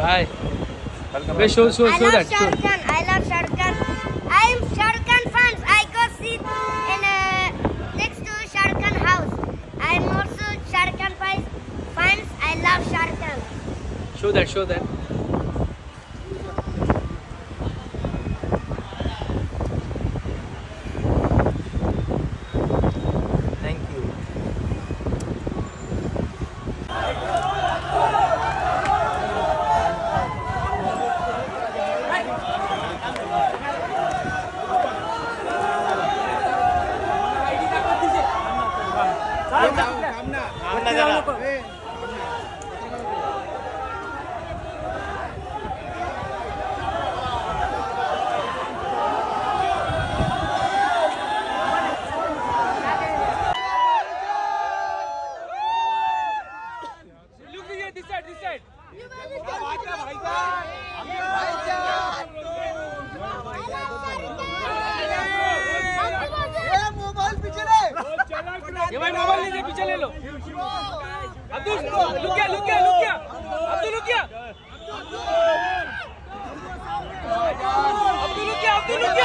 Hi. Welcome. Wait, show, show, I love that. Show. I love Sharkan. I am Sharkan fans. I go sit in a, next to Sharkan house. I am also Sharkan fans. I love Sharkan. Show that. Show that. ये भाई मोबाइल लीजिए पीछे ले लो अब्दुल लुक गया लुक गया लुक गया अब्दुल लुक गया अब्दुल लुक गया अब्दुल लुक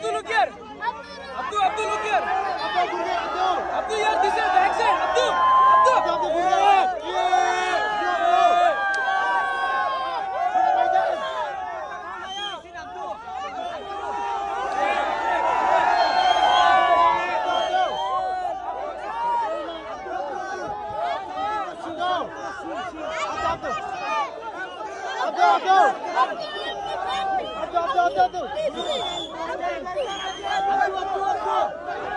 Abdul Ukir. Abdul Abdul Ukir. Abdul here this is back side. Abdul. Abdul. Go, go! Abdul, Abdul, Abdul, Abdul.